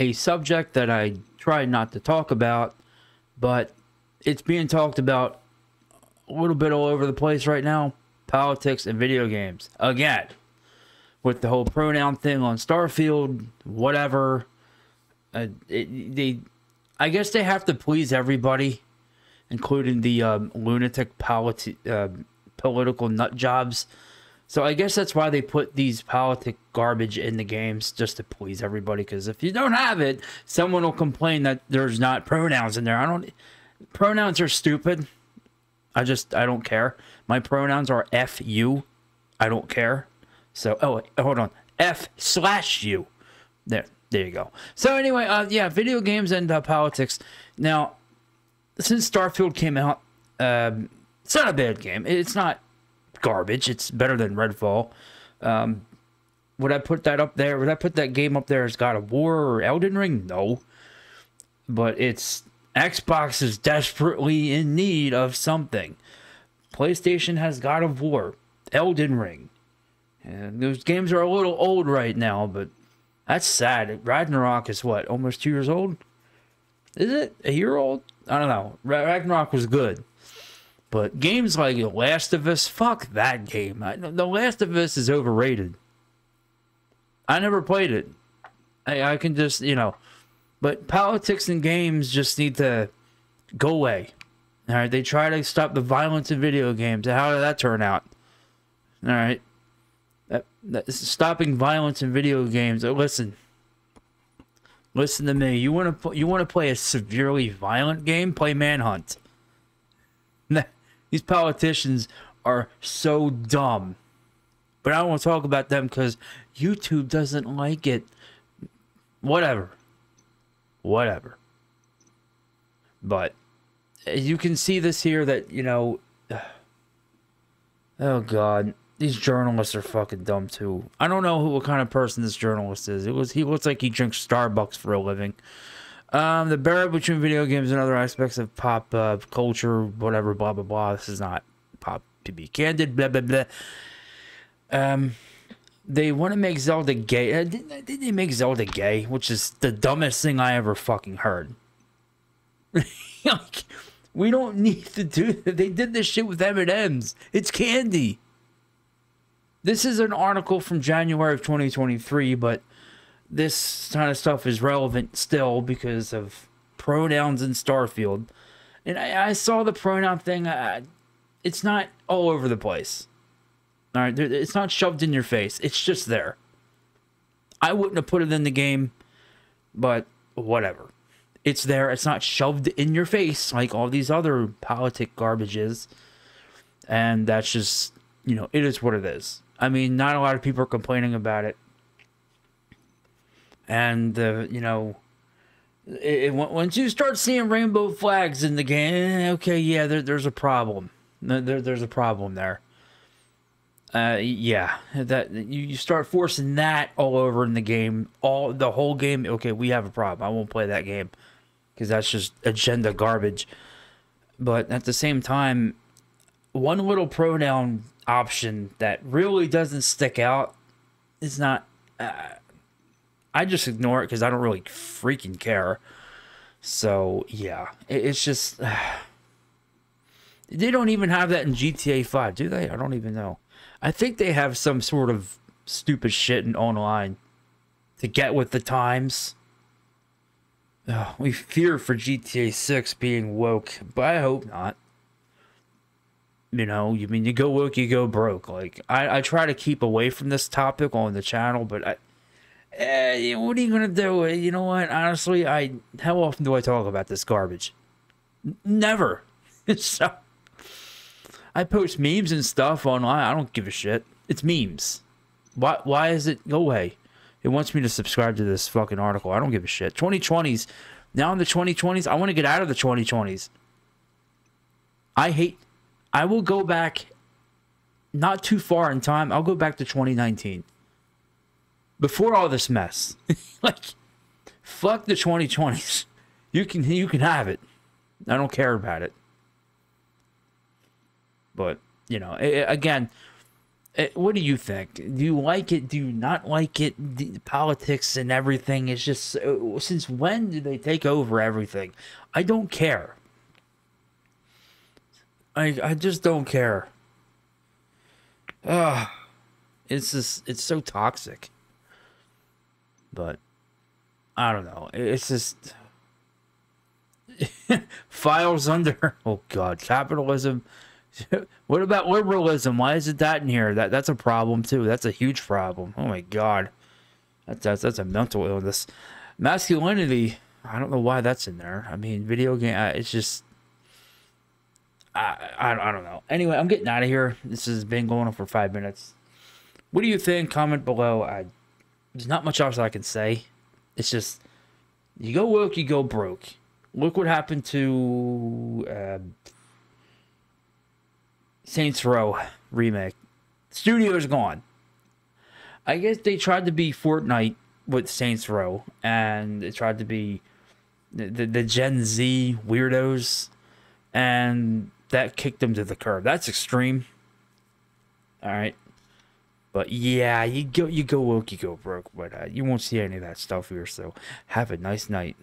a subject that I try not to talk about, but it's being talked about a little bit all over the place right now politics and video games. Again, with the whole pronoun thing on Starfield, whatever. Uh, it, they, I guess they have to please everybody, including the um, lunatic politi- uh, political nut jobs. So I guess that's why they put these politic garbage in the games just to please everybody. Because if you don't have it, someone will complain that there's not pronouns in there. I don't. Pronouns are stupid. I just I don't care. My pronouns are f u. I don't care. So oh hold on f slash u. There there you go. So anyway, uh, yeah, video games and uh, politics. Now, since Starfield came out, um, it's not a bad game. It's not garbage. It's better than Redfall. Um, would I put that up there? Would I put that game up there as God of War or Elden Ring? No. But it's Xbox is desperately in need of something. PlayStation has God of War, Elden Ring. And those games are a little old right now, but that's sad. Ragnarok is what, almost two years old? Is it a year old? I don't know. Ragnarok was good. But games like The Last of Us, fuck that game. The Last of Us is overrated. I never played it. I, I can just, you know, but politics and games just need to go away. All right, they try to stop the violence in video games. How did that turn out? All right, that, that, stopping violence in video games. Oh, listen, listen to me. You want to you want to play a severely violent game? Play Manhunt. These politicians are so dumb. But I don't want to talk about them because YouTube doesn't like it. Whatever. Whatever. But eh, you can see this here that, you know. Oh, God. These journalists are fucking dumb, too. I don't know who what kind of person this journalist is. It was He looks like he drinks Starbucks for a living. Um, the barrier between video games and other aspects of pop uh, culture, whatever, blah blah blah. This is not pop to be candid. Blah blah blah. Um, they want to make Zelda gay. Uh, did, did they make Zelda gay? Which is the dumbest thing I ever fucking heard. like, we don't need to do that. They did this shit with M and M's. It's candy. This is an article from January of 2023, but this kind of stuff is relevant still because of pronouns in Starfield. And I, I saw the pronoun thing. I, it's not all over the place. All right, it's not shoved in your face. It's just there. I wouldn't have put it in the game, but whatever. It's there. It's not shoved in your face like all these other politic garbages. And that's just, you know, it is what it is. I mean, not a lot of people are complaining about it and uh, you know it, it, once you start seeing rainbow flags in the game okay yeah there, there's a problem. There, there's a problem there. Uh, yeah that you, you start forcing that all over in the game all the whole game okay we have a problem. I won't play that game because that's just agenda garbage. But at the same time one little pronoun option that really doesn't stick out is not uh, I just ignore it because I don't really freaking care. So yeah, it, it's just they don't even have that in GTA Five, do they? I don't even know. I think they have some sort of stupid shit in online to get with the times. We fear for GTA 6 being woke, but I hope not. You know, you mean you go woke, you go broke. Like I, I try to keep away from this topic on the channel, but I eh, what are you gonna do? You know what? Honestly, I how often do I talk about this garbage? Never. so I post memes and stuff online. I don't give a shit. It's memes. Why? Why is it? Go away. It wants me to subscribe to this fucking article. I don't give a shit. 2020s. Now in the 2020s, I want to get out of the 2020s. I hate. I will go back. Not too far in time. I'll go back to 2019 before all this mess. like, fuck the 2020s. You can you can have it. I don't care about it. But you know, it, again, Uh, What do you think? Do you like it? Do you not like it? The politics and everything is just. uh, Since when do they take over everything? I don't care. I I just don't care. Ah, it's just it's so toxic. But I don't know. It's just files under. Oh God, capitalism. what about liberalism? Why isn't that in here? That that's a problem too. That's a huge problem. Oh my God, that's that's, that's a mental illness. Masculinity. I don't know why that's in there. I mean, video game. It's just. I, I, I don't know. Anyway, I'm getting out of here. This has been going on for five minutes. What do you think? Comment below. I, there's not much else I can say. It's just you go woke, you go broke. Look what happened to uh, Saints Row remake. Studio's gone. I guess they tried to be Fortnite with Saints Row, and they tried to be the, the, the Gen Z weirdos, and that kicked them to the curb. That's extreme. All right. But yeah, you go you go woke, you go broke, but uh, you won't see any of that stuff here. So have a nice night.